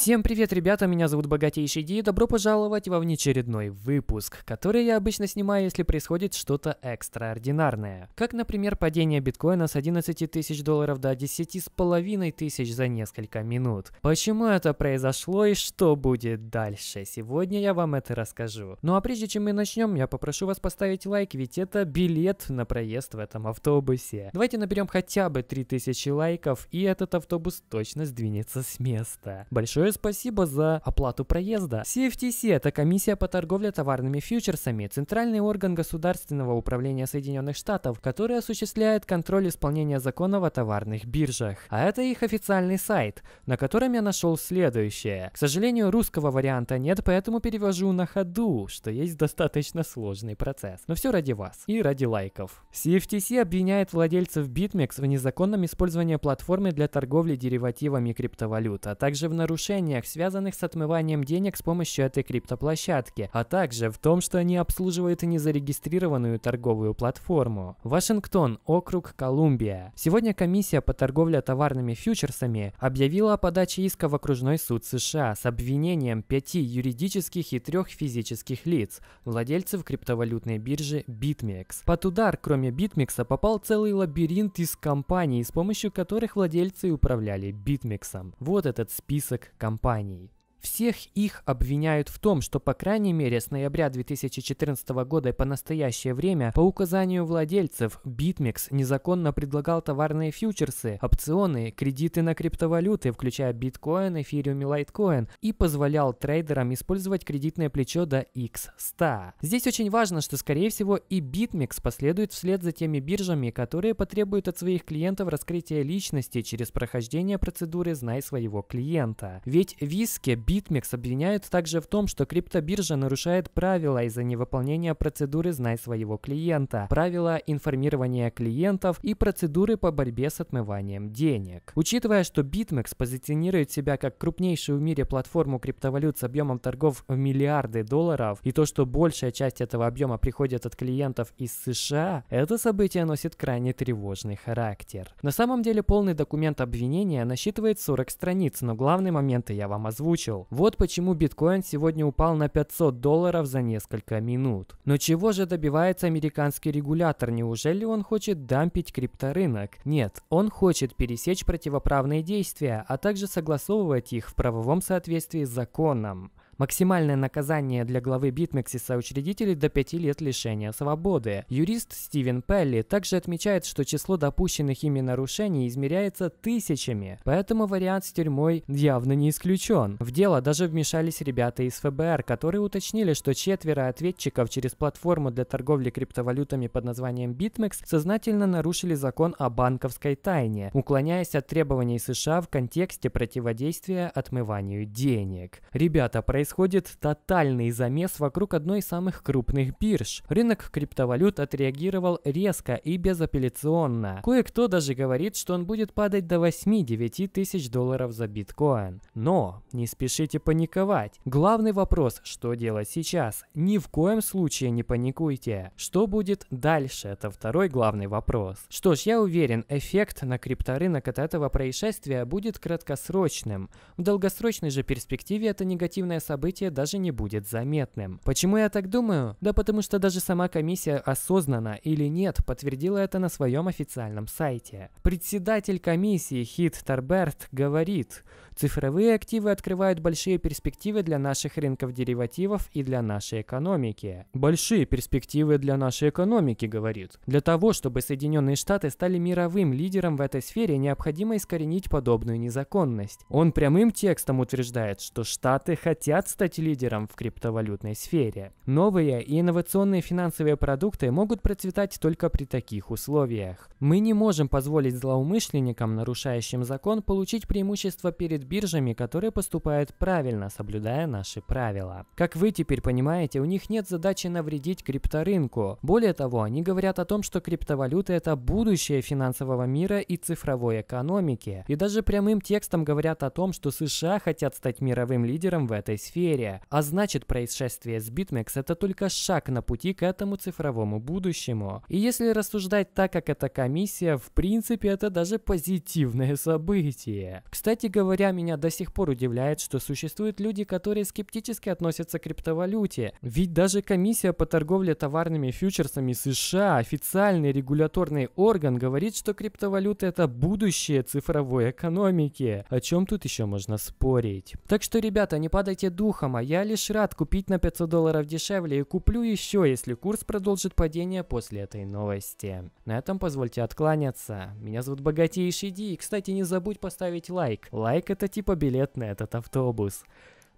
Всем привет, ребята, меня зовут Богатейший Ди, и добро пожаловать во внеочередной выпуск, который я обычно снимаю, если происходит что-то экстраординарное. Как, например, падение биткоина с 11 тысяч долларов до 10 с половиной тысяч за несколько минут. Почему это произошло и что будет дальше? Сегодня я вам это расскажу. Ну а прежде чем мы начнем, я попрошу вас поставить лайк, ведь это билет на проезд в этом автобусе. Давайте наберем хотя бы 3000 лайков, и этот автобус точно сдвинется с места. Большое Большое спасибо за оплату проезда. CFTC – это комиссия по торговле товарными фьючерсами, центральный орган государственного управления Соединенных Штатов, который осуществляет контроль исполнения законов о товарных биржах. А это их официальный сайт, на котором я нашел следующее. К сожалению, русского варианта нет, поэтому перевожу на ходу, что есть достаточно сложный процесс. Но все ради вас и ради лайков. CFTC обвиняет владельцев BitMEX в незаконном использовании платформы для торговли деривативами криптовалют, а также в нарушении нарушениях, связанных с отмыванием денег с помощью этой криптоплощадки, а также в том, что они обслуживают незарегистрированную торговую платформу. Вашингтон, округ Колумбия. Сегодня комиссия по торговле товарными фьючерсами объявила о подаче иска в окружной суд США с обвинением пяти юридических и трех физических лиц, владельцев криптовалютной биржи BitMEX. Под удар, кроме BitMEX, попал целый лабиринт из компаний, с помощью которых владельцы управляли BitMEX. Вот этот список компаний компанией. Всех их обвиняют в том, что по крайней мере с ноября 2014 года по настоящее время по указанию владельцев BitMEX незаконно предлагал товарные фьючерсы, опционы, кредиты на криптовалюты, включая биткоин, эфириум и лайткоин, и позволял трейдерам использовать кредитное плечо до X100. Здесь очень важно, что скорее всего и BitMEX последует вслед за теми биржами, которые потребуют от своих клиентов раскрытия личности через прохождение процедуры «Знай своего клиента». Ведь виски BitMEX обвиняют также в том, что криптобиржа нарушает правила из-за невыполнения процедуры «Знай своего клиента», правила информирования клиентов и процедуры по борьбе с отмыванием денег. Учитывая, что BitMEX позиционирует себя как крупнейшую в мире платформу криптовалют с объемом торгов в миллиарды долларов, и то, что большая часть этого объема приходит от клиентов из США, это событие носит крайне тревожный характер. На самом деле полный документ обвинения насчитывает 40 страниц, но главные моменты я вам озвучил видел. Вот почему биткоин сегодня упал на 500 долларов за несколько минут. Но чего же добивается американский регулятор? Неужели он хочет дампить крипторынок? Нет, он хочет пересечь противоправные действия, а также согласовывать их в правовом соответствии с законом. Максимальное наказание для главы BitMEX и соучредителей до 5 лет лишения свободы. Юрист Стивен Пелли также отмечает, что число допущенных ими нарушений измеряется тысячами, поэтому вариант с тюрьмой явно не исключен. В дело даже вмешались ребята из ФБР, которые уточнили, что четверо ответчиков через платформу для торговли криптовалютами под названием BitMEX сознательно нарушили закон о банковской тайне, уклоняясь от требований США в контексте противодействия отмыванию денег. Ребята, происходит происходит тотальный замес вокруг одной из самых крупных бирж. Рынок криптовалют отреагировал резко и безапелляционно. Кое-кто даже говорит, что он будет падать до 8-9 тысяч долларов за биткоин. Но не спешите паниковать. Главный вопрос, что делать сейчас? Ни в коем случае не паникуйте. Что будет дальше? Это второй главный вопрос. Что ж, я уверен, эффект на крипторынок от этого происшествия будет краткосрочным. В долгосрочной же перспективе это негативное событие событие даже не будет заметным. Почему я так думаю? Да потому что даже сама комиссия осознанно или нет подтвердила это на своем официальном сайте. Председатель комиссии Хит Тарберт говорит, Цифровые активы открывают большие перспективы для наших рынков деривативов и для нашей экономики. Большие перспективы для нашей экономики, говорит. Для того, чтобы Соединенные Штаты стали мировым лидером в этой сфере, необходимо искоренить подобную незаконность. Он прямым текстом утверждает, что Штаты хотят стать лидером в криптовалютной сфере. Новые и инновационные финансовые продукты могут процветать только при таких условиях. Мы не можем позволить злоумышленникам, нарушающим закон, получить преимущество перед биржами, которые поступают правильно, соблюдая наши правила. Как вы теперь понимаете, у них нет задачи навредить крипторынку. Более того, они говорят о том, что криптовалюты это будущее финансового мира и цифровой экономики. И даже прямым текстом говорят о том, что США хотят стать мировым лидером в этой сфере сфере. А значит, происшествие с BitMEX это только шаг на пути к этому цифровому будущему. И если рассуждать так, как эта комиссия, в принципе, это даже позитивное событие. Кстати говоря, меня до сих пор удивляет, что существуют люди, которые скептически относятся к криптовалюте. Ведь даже комиссия по торговле товарными фьючерсами США, официальный регуляторный орган, говорит, что криптовалюта это будущее цифровой экономики. О чем тут еще можно спорить? Так что, ребята, не падайте а я лишь рад купить на 500 долларов дешевле и куплю еще, если курс продолжит падение после этой новости. На этом позвольте откланяться. Меня зовут Богатейший Ди, и, кстати, не забудь поставить лайк. Лайк это типа билет на этот автобус.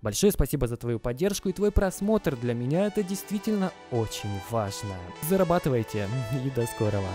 Большое спасибо за твою поддержку и твой просмотр. Для меня это действительно очень важно. Зарабатывайте и до скорого.